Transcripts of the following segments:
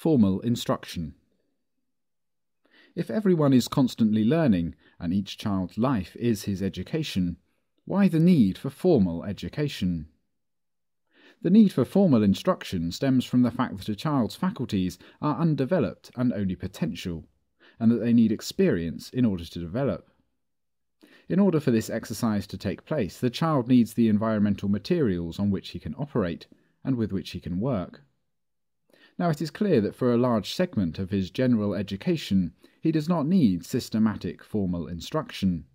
Formal instruction. If everyone is constantly learning, and each child's life is his education, why the need for formal education? The need for formal instruction stems from the fact that a child's faculties are undeveloped and only potential, and that they need experience in order to develop. In order for this exercise to take place, the child needs the environmental materials on which he can operate and with which he can work. Now, it is clear that for a large segment of his general education, he does not need systematic formal instruction.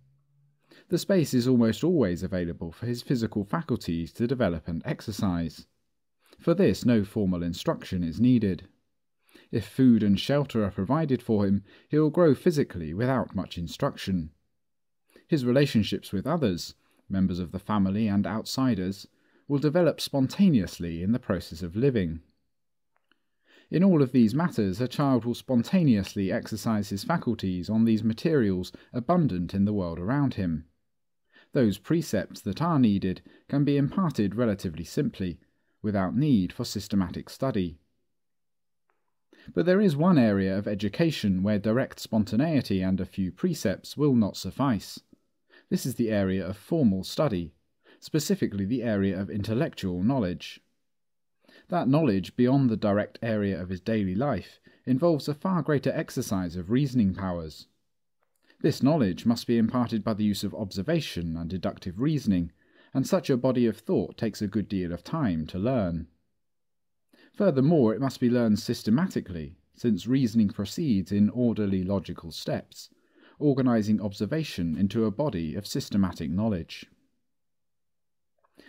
The space is almost always available for his physical faculties to develop and exercise. For this, no formal instruction is needed. If food and shelter are provided for him, he will grow physically without much instruction. His relationships with others, members of the family and outsiders, will develop spontaneously in the process of living. In all of these matters, a child will spontaneously exercise his faculties on these materials abundant in the world around him. Those precepts that are needed can be imparted relatively simply, without need for systematic study. But there is one area of education where direct spontaneity and a few precepts will not suffice. This is the area of formal study, specifically the area of intellectual knowledge. That knowledge beyond the direct area of his daily life involves a far greater exercise of reasoning powers. This knowledge must be imparted by the use of observation and deductive reasoning, and such a body of thought takes a good deal of time to learn. Furthermore, it must be learned systematically, since reasoning proceeds in orderly logical steps, organizing observation into a body of systematic knowledge.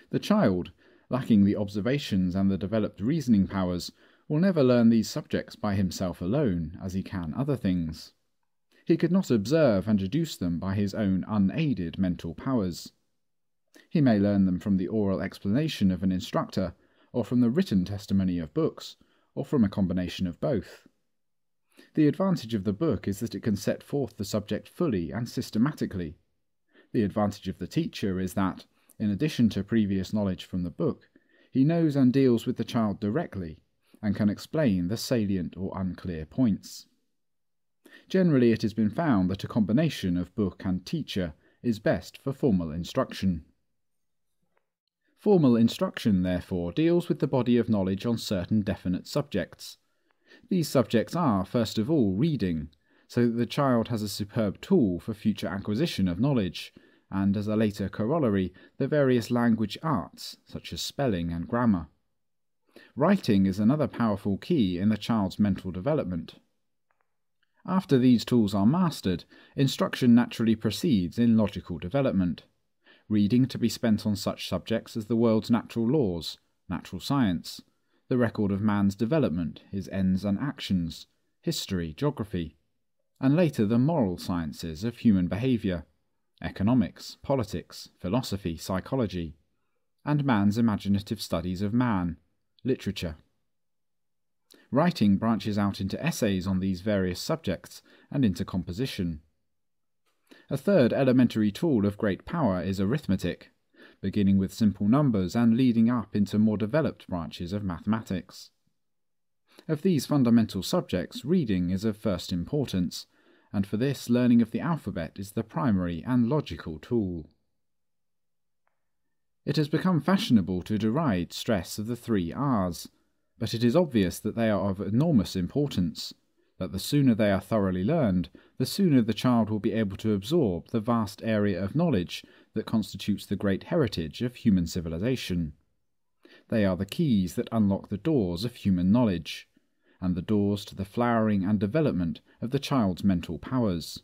The child, lacking the observations and the developed reasoning powers, will never learn these subjects by himself alone, as he can other things. He could not observe and deduce them by his own unaided mental powers. He may learn them from the oral explanation of an instructor, or from the written testimony of books, or from a combination of both. The advantage of the book is that it can set forth the subject fully and systematically. The advantage of the teacher is that, in addition to previous knowledge from the book, he knows and deals with the child directly, and can explain the salient or unclear points. Generally, it has been found that a combination of book and teacher is best for formal instruction. Formal instruction, therefore, deals with the body of knowledge on certain definite subjects. These subjects are, first of all, reading, so that the child has a superb tool for future acquisition of knowledge, and as a later corollary, the various language arts, such as spelling and grammar. Writing is another powerful key in the child's mental development. After these tools are mastered, instruction naturally proceeds in logical development. Reading to be spent on such subjects as the world's natural laws, natural science, the record of man's development, his ends and actions, history, geography, and later the moral sciences of human behaviour economics, politics, philosophy, psychology, and man's imaginative studies of man, literature. Writing branches out into essays on these various subjects and into composition. A third elementary tool of great power is arithmetic, beginning with simple numbers and leading up into more developed branches of mathematics. Of these fundamental subjects, reading is of first importance, and for this learning of the alphabet is the primary and logical tool. It has become fashionable to deride stress of the three R's, but it is obvious that they are of enormous importance, that the sooner they are thoroughly learned, the sooner the child will be able to absorb the vast area of knowledge that constitutes the great heritage of human civilization. They are the keys that unlock the doors of human knowledge, and the doors to the flowering and development of the child's mental powers.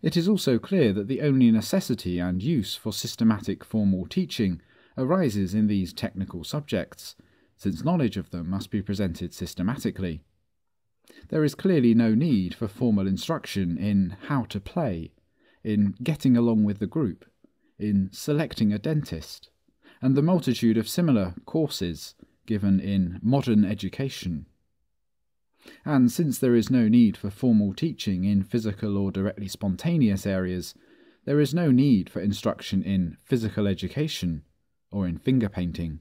It is also clear that the only necessity and use for systematic formal teaching arises in these technical subjects, since knowledge of them must be presented systematically. There is clearly no need for formal instruction in how to play, in getting along with the group, in selecting a dentist, and the multitude of similar courses given in modern education. And since there is no need for formal teaching in physical or directly spontaneous areas, there is no need for instruction in physical education or in finger painting.